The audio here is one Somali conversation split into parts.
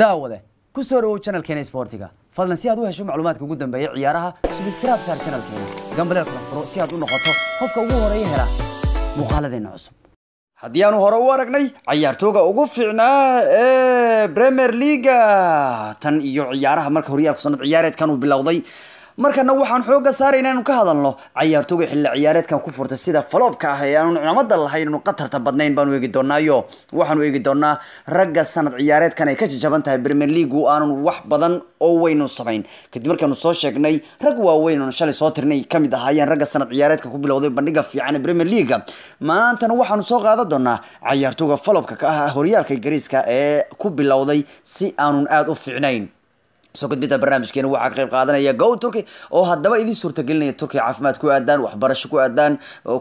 daawade ku soo dhawow channelkeena sportiga. Fadlan si aad u hesho macluumaadka ugu dambeeya ciyaaraha subscribe saar channelkeena. Gambaleel kala furo si aad u noqoto qofka ugu horreeya hela muuqaaladeena cusub. Haddii aanu hore u aragnay ciyaartooga ugu fiicnaa ee premier leaga tan iyo ciyaaraha marka horyaalku sanad ciyaareedkan uu bilowday markana waxaan xooga saarayna inanu ka hadalno ciyaartooga xilli ciyaareedkan ku furtay sida faloobka ah ee aanu cimaamada lahayn inu qatarta badnayn baanu eegi doonaayo. Waxaanu eegi doonaa ragga sanad ciyaareedkan ay ka jajaban tahay premier league aanun wax badan oo weynu samayn kadib markaanu soo sheegnay rag waaweyn oonu shalay soo tirnay ka mid ahaayeen ragga sanad ciyaareedka ku bilowday bandhiga fiican ee premier league maantana waxaanu soo qaadan doonaa ciyaartooga falobka ka ah horyaalka ingiriiska ee ku bilowday si aanun aada u fiicnayn soo gudbinta barnaamijkeena waxaa ka qayb qaadanaya go turkey oo haddaba idin suurtagelinaya turkey caafimaad ku aadaan waxbarasho ku aadaan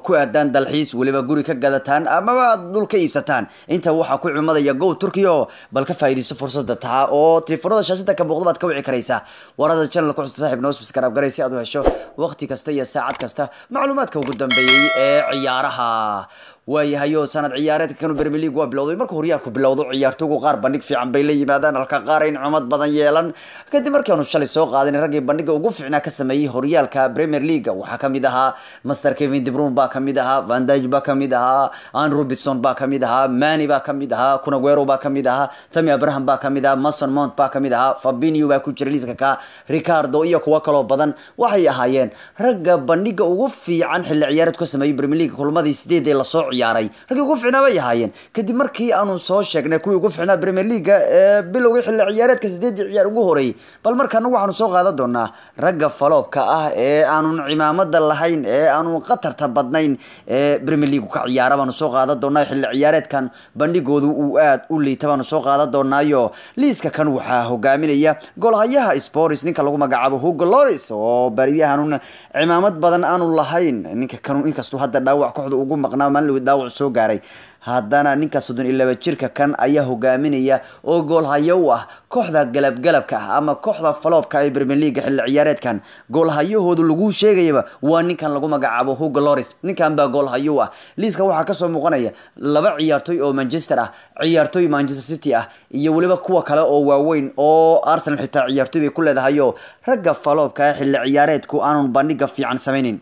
ku aadaan dalxiis weliba guri ka gadataan amaba dhul ka iibsataan. Inta waxaa ku cimadaya go turkey oo bal ka faa'iidayso fursada taa oo telefoonada shaashada ka muuqda baad ka wici karaysaa. Warada channel ku xusta saaxiib noos biskaraab garay si aad u hesho waqti kasta iyo saacad kasta. Macluumaadka ugu dambeeyey ee ciyaaraha waayahayo sanad ciyaareedka kanu premier league waa bilowday. Marka horyaalku bilowdo ciyaartoogu qaar bandhig fiican bay la yimaadaan. Halka qaar ay nicmad badan yeelan. Kadib markaanu shalay soo qaadin raggii bandhiga ugu fiicnaa ka sameeyey horyaalka premier league waxaa ka mid ahaa master kevin debrun baa ka mid ahaa vandage baa ka mid ahaa an robinson baa ka mid ahaa mani baa ka mid ahaa kunaguero baa ka mid ahaa tami abraham baa ka mid ahaa mason mount baa ka mid ahaa fabinio baa ku jira liiska ka ricardo iyo kuwo kaloo badan waxay ahaayeen. Ragga bandhiga ugu fiican xilli ciyaareedku ka sameeyey premier league kulmadii sideed ee la soo ciyaaray raggii ugu fiicnaa bay ahaayeen. Kadib markii aanu soo sheegnay kuwii ugu fiicnaa premier league ee bilowgii xilli ciyaareedka sideedii ciyaar ugu horeeyey bal markaana waxaanu soo qaadan doonaa ragga faloobka ah ee aanun cimaamada lahayn ee aanun qatarta badnayn ee premier league ka ciyaara baanu soo qaadan doonaa. Xilli ciyaareedkan bandhigoodu uu aad u liita baanu soo qaadan doonaayo. Liiska kan waxaa hogaaminaya golhayaha sports ninka lagu magacaabo hugo loris oo bariyahanun cimaamad badan aanu lahayn. Ninka kanu inkastuu hadda dhaawac kooxda ugu maqnaa maalin dhaawac soo gaaray. Haddana ninka soddon iyo laba jirka kan ayaa hogaaminaya oo goolhayo u ah kooxda galabgalabka ah ama kooxda faloobka ee premier league xilli ciyaareedkan. Goolhayahoodu lagu sheegayaba waa ninkan lagu magacaabo hugo loris ninkan baa goolhayo u ah. Liiska waxaa ka soo muuqanaya laba ciyaartooy oo manchester ah ciyaartooy manchester city ah iyo weliba kuwa kale oo waaweyn oo arsenal xitaa ciyaartooy bay ku leedahayo ragga faloobka ee xilli ciyaareedku aanun bandhiga fiican samaynin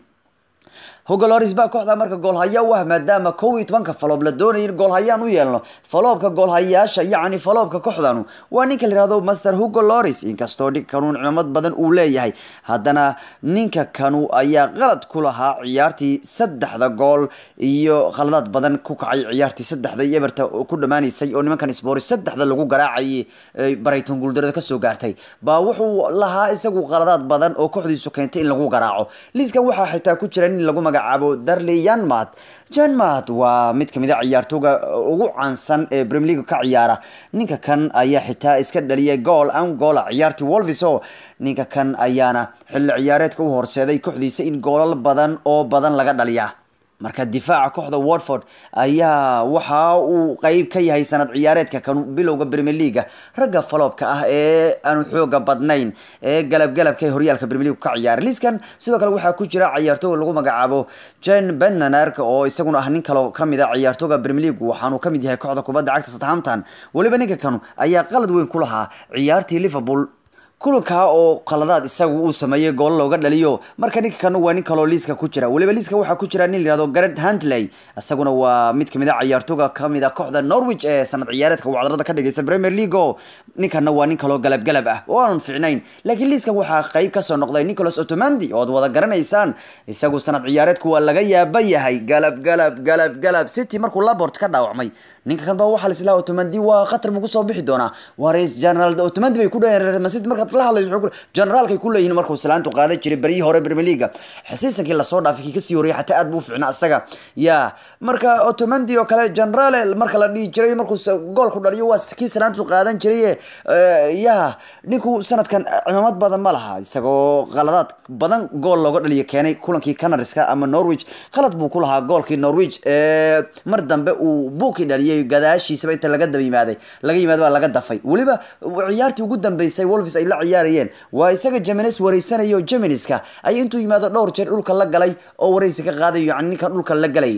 hogoloris baa kooxda marka goolhaya u ah maadaama kow iyo tobanka faloob la doonaya in goolhayaan u yeelno. Faloobka goolhayaasha yacni faloobka kooxdanu waa ninka la yihahdo master hugo loris inkastoo ninkanuu cimamad badan uu leeyahay haddana ninka kanu ayaa qalad ku lahaa ciyaartii saddexda gool iyo khaladaad badan ku kacay ciyaartii saddexda iyo eberta ku dhamaaneysay oo nimankan spori saddexda lagu garaacayay barayton guuldarada ka soo gaartay. Baa wuxuu lahaa isagu khaladaad badan oo kooxdiisu keentay in lagu garaaco. Liiskan waxaa xitaa ku jira nin lagu magacaabo darley yanmad janmad waa mid ka mid a ciyaartooga ugu caansan ee premier league ka ciyaara. Ninka kan ayaa xitaa iska dhaliyay gool an goola ciyaartii wolvis o ninka kan ayaana xilli ciyaareedka u horseeday kooxdiisa in goolal badan oo badan laga dhaliya marka difaaca kooxda watford ayaa waxa uu qeyb ka yahay sanad ciyaareedka bilowga premier leaga ragga faloobka ah ee aanu xooga badnayn ee galabgalabka ee horyaalka premier league ka ciyaara liiskan. Sidoo kale waxaa ku jira ciyaartooga lagu magacaabo jen benanark oo isaguna ah nin kaloo ka mid a ciyaartooga premier league waxaanu ka mid yahay kooxda kubadda cagta southampton. Weliba ninka kanu ayaa qalad weyn ku lahaa ciyaartii liverpool kulankaa oo qaladaad isagu uu sameeyey goolo looga dhaliyo. Marka ninka waa nin kaloo liiska ku jira. Weliba liiska waxaa ku jira nin layihahdo garet huntley isaguna waa mid ka mid a ciyaartooga ka mid a kooxda norwich ee sanad ciyaareedka wacdarada ka dhigaysa premier league ninkana waa nin kaloo galabgalab ah. Oo aanun fiicnayn laakiin liiskan waxaa qeyb ka soo noqday nicholas otomandi ood wada garanaysaan isagu sanad ciyaareedku waa laga yaaba yahay. Galab galab galab galab. City markuu labort ka dhaawacmay ninka waxaa laislaha otomandi waa khatar mugu soo bixi doonaa. Waa rais general otomandi bay ku city markaad la hadlayso generaalkay ku leeyihiin markuu salaantu qaadan jiray beryihii hore league xasiisankii la soo dhaafay kii ka sii horreeyay xataa aad buu fiicnaa isaga. Ya marka otomandi oo kale generale marka la dhihi jiray markuu goolku dhaliyo waa kii salaantu qaadan jiray ya ninku sanadkan cimaamad badan ma laha isagoo qaladaad badan gool looga dhaliyo keenay kulankii canariska ama norwich. Qalad buu ku lahaa goolkii norwich mar dambe uu buuki dhaliyay gadaashiisaba inta laga daba yimaaday laga yimaada baa laga dafay. Weliba ciyaartii ugu dambeysay wolves ay la ciyaarayeen. Waa isaga jemines wareysanayo jeminiska ay intuu yimaado dhowr jeer dhulka la galay oo wareysi ka qaadayo yani ninkan dhulka la galay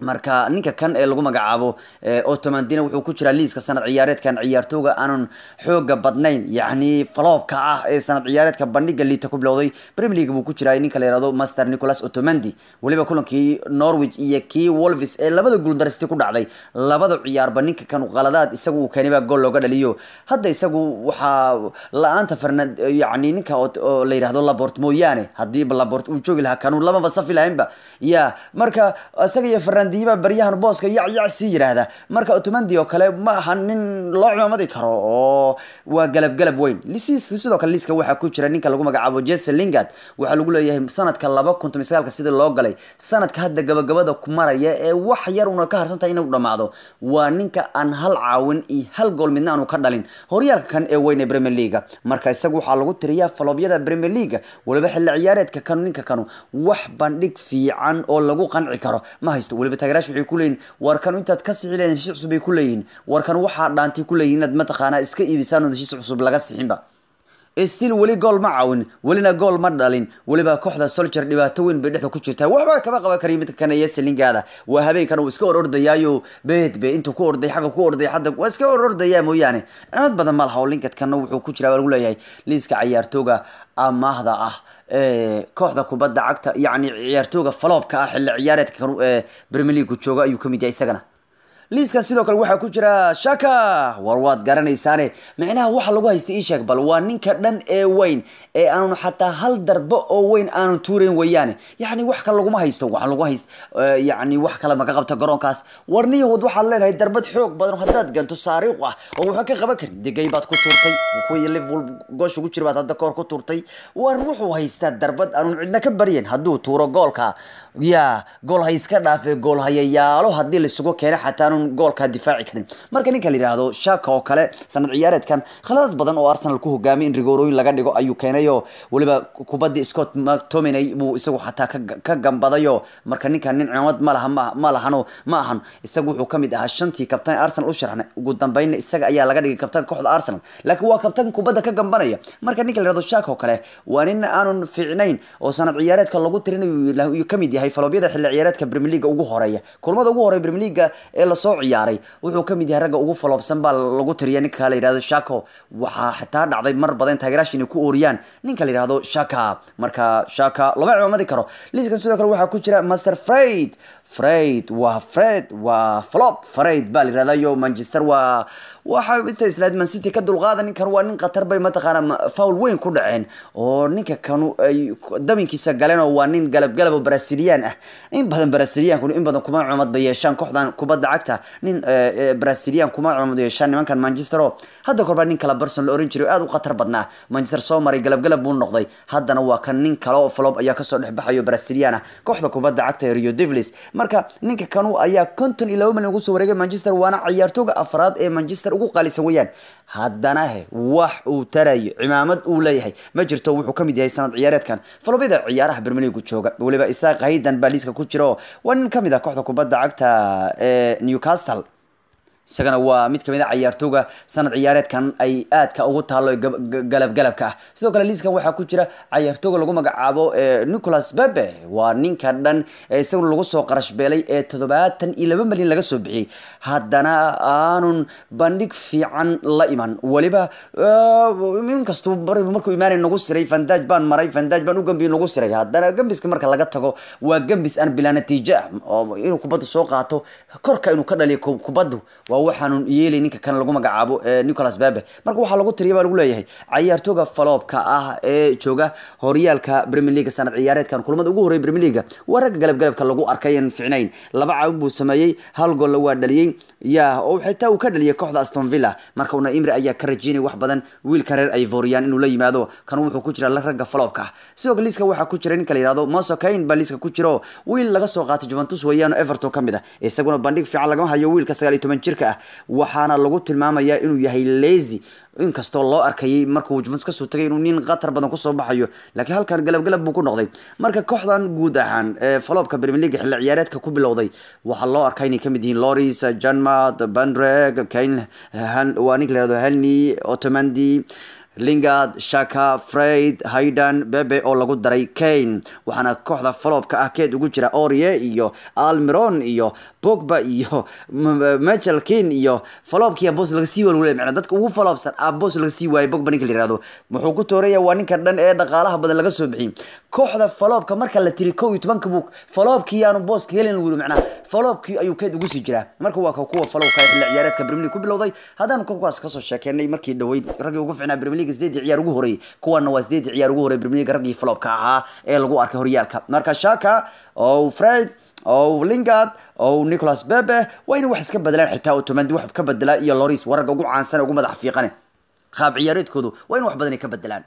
marka ninka kan ee lagu magacaabo otomandina wuxuu ku jiraa liiska sanad ciyaareedkan ciyaartooga aanan xooga badnayn. Yacni faloobka ah ee sanad ciyaareedka bandhiga liita ku bilowday premier league buu ku jiraa. Ninka la yihahdo master nicholas otomandi weliba kulankii norwich iyo kii wolvis ee labada guuldarasti ku dhacday. Labada ciyaarba ninka kan qaladaad isagu uu keenay baa gool looga dhaliyo. Hadda isagu waxaa la'aanta farnad yacni ninka la yihahdo labort mooyaane haddiiba labort uu joogi lahaa kanuu lamaba safi lahaynba. Ya marka isaga iyo farnad diiba baryahan booska yac yac sii yiraahda. Marka otomandi oo kale ma aha nin loo cimaamadi karo. Oo waa galab galab weyn. Lisiiska sidoo kale liiska waxaa ku jira ninka lagu magacaabo jesse lingard. Waxaa lagu leeyahay sanadka laba kun toban sagaalka sida loo galay. Sanadka hadda gabagabada ku maraya ee wax yar una ka harsantahay inuu dhamaado. Waa ninka aan hal caawin iyo hal gool midna aanu ka dhalin. Horyaalka kan ee weyn ee premier leaga marka isaga waxaa lagu tiriyaa faloobyada premier leaga waliba xilli ciyaareedka kanu ninka kanu wax bandhig fiican oo lagu qanci karo. Ma haysto waliba taageeraash waxay ku leeyihiin warkan intaad ka sixi leeyihiin heshiis cusub bay ku leeyihiin warkan waxaa dhaantay ku leeyihiin inaad mataqaanaa iska iibisaan oo heshiis cusub laga sixinba still weli gool ma caawin welina gool ma dhalin. Weliba kooxda soljer dhibaato weyn bay dhexda ku jirtaa. Waxba kama qaban kariyo midka kan iyo waa habeenkan uu iska orordayaayo beedbe intuu ku orday xagga ku orday hadda waa iska orordayaa mooyaane. Cimad badan ma laha oo linkadkana wuxuu ku jiraa baa lagu leeyahay liiska ciyaartooga amaahda ah. Ee kooxda kubadda cagta yacni ciyaartooga faloobka ah xilli ciyaareedka ee premier league jooga ayuu ka mid yahay isagana liiskan sidoo kale waxaa ku jira shaka. War waad garanaysaane micnaha waxa lagu haysta isheeg bal waa ninka dhan ee weyn ee aanu xataa hal darbo oo weyn aanu tuurayn weeyaane. Yacni wax kale laguma haysto waxa lagu hayst yacni wax kale maka qabta garoonkaas. Warniyahood waxaad leedahay darbad xoog badan haddaad ganto saariiq ah oo waxba ka qaban karin. Degay baad ku tuurtay kuwii goosh ugu jira baad hadda koor ku tuurtay. War wuxuu haystaa darbad aanu cidna ka baryen hadduu tuuro goolka yaa gool ha iska dhaafe gool hayayaalo haddii laisugu keena xataa aanun goolkaa difaaci karin. Marka ninka la yidhaahdo shaka oo kale sanad ciyaareedkan khaladad badan oo arsenal ku hogaamay in rigoorooyin laga dhigo ayuu keenayo. Weliba kubaddii scott mctominay buu isagu xataa ka gambadayo. Marka ninkan nin cimaamad malaha ma lahano ma ahan. Isagu wuxuu ka mid ahaa shantii kabtan ee arsenal u sharxnay ugu dambeynna isaga ayaa laga dhigay kabtan kooxda arsenal. Laakiin waa kabtan kubadda ka gambanaya. Marka ninka la yihahdo shaka oo kale waa nin aanun fiicnayn oo sanad ciyaareedka lagu tirinayu ka mid yahay faloobyada xilli ciyaareedka premier league ugu horreeya kulmada ugu horreeya premier league ee la soo ciyaaray wuxuu ka mid yahay ragga ugu faloobsan baa lagu tiriya ninka la yihahdo shako waxaa xitaa dhacday mar badan taageeraash inay ku ooriyaan ninka la yihahdo shaka marka shaka lama cimaamadi karo liiskan sidoo kale waxaa ku jira master freid freid waa fred waa flop freid baa la yihahda yo manchester waa waxa inta islaad man city ka dulqaada ninkan waa nin khatar bay mataqaana foul weyn ku dhaceen. Oo ninka kanu ay dabinkiisa galeen oo waa nin galab galab oo brazilian ah. In badan brazilianku in badan kuma cumad bay yeeshaan kooxdan kubadda cagta. Nin brazilian kuma cumad yeeshaan nimankan manchester hadda korbaa nin kala barson la oran jiray aad u khatar badnaa. Manchester soo maray galab galab buu noqday. Haddana waa kan nin kale oo flop ayaa ka soo dhex baxayo brazilian ah. Kooxda kubadda cagta ee rio devils marka ninka kanu ayaa konton iyo laba milyan ugu soo wareegay manchester waana ciyaartooga afraad ee manchester ugu qaalisan weeyaan. Haddana he wax uu tarayo cimaamad uu leeyahay ma jirto wuxuu ka mid yahay sanad ciyaareedkan. Falobyada ciyaaraha bermeligu jooga weliba isaaq haydan baa liiska ku jira oo waa nin ka mid ah kooxda kubadda cagta ee newcastle isagana waa mid ka mid a ciyaartooga sanad ciyaareedkan ay aadka ugu taalo galab ah. Sidoo kale liiskan waxaa ku jira ciyaartooga lagu magacaabo nicholas bebe waa ninka dhan isaguna lagu soo qarash beelay ee toddobaatan iyo laba milyan laga soo bixiyey. Haddana aanun bandhig fiican la iman. Weliba inkastuu markuu imaanay nagu siray fandaj baan maray fandaj baan u gambiy nagu siray. Haddana gambiska marka laga tago waa gambis aan bilaa natiijo ah inuu kubadda soo qaato korka inuu ka dhaliyo kubaddu waa waxaanu yeelay ninka kan lagu magacaabo nicholas bebe marka waxaa lagu tiriya baa lagu leeyahay ciyaartooga faloobka ah ee jooga horyaalka premier league sanad ciyaareedkan. Kulamada ugu horreya premier league waa ragga galab galabka lagu arkay aan ficnayn laba caawin buu sameeyey hal golla waa dhaliyey ya oo xitaa uu ka dhaliyay kooxda aston villa. Marka una imri ayaa ka rajeynay wax badan wiilka reer ivorian inuu la yimaado. Kan wuxuu ku jira ragga faloobka ah. Sidoo kale liiska waxaa ku jira ninka la yihahdo moso kane baa liiska ku jira wiil laga soo qaatay juventus weeyaan everton ka mid ah. Isaguna bandhig fiican lagama hayo wiilka sagaal iyo toban jirka ah waxaana lagu tilmaamayaa inuu yahay lazy. Inkastoo loo arkayay markuu juventus ka soo tagay inuu nin khatar badan ku soo baxayo laakiin halkan galab galab buu ku noqday. Marka kooxdan guud ahaan faloobka premier league xilli ciyaareedka ku bilowday waxaa loo arkaa inay ka mid yihiin loris janmat bandreg kane waa ninka la yihahdo helny otomandi lingard shaka freid haydan bebe oo lagu daray kane. Waxaana kooxda falobka ah keed ugu jira orie iyo almiron iyo bogba iyo mechelkin iyo falobkiya bos laga sii walwale macna dadka ugu falobsan ah laga sii waayay bogba ninka la yiraahdo muxuu ku tooraya waa ninka dhan ee dhaqaalaha badan laga soo bixiyay kooxda falobka marka la tiri kow iyo tobanka buug falobkii aanu booska helin lagu yiri macnaha falobkii ayuu keed ugu sii jiraa. Marka waa kuwa falobka xilli ciyaareedka premier ku bilowday haddaan kuwaas ka soo sheekeynay markii dhaweyd raggii ugu fiicnaa premier sideedii ciyaar ugu horeeyay kuwana waa sideedii ciyaar ugu horeeyay premier league raggii falobka ahaa ee lagu arkay horyaalka. Marka shaka oo fred oo lingard oo nicholas bebe waa inay wax iska bedelaan xitaa otomandi wax ka bedelaa iyo loris wararga ugu caansan ugu madax fiiqane. Qaab ciyaareedkoodu waa in wax badan ay ka bedelaan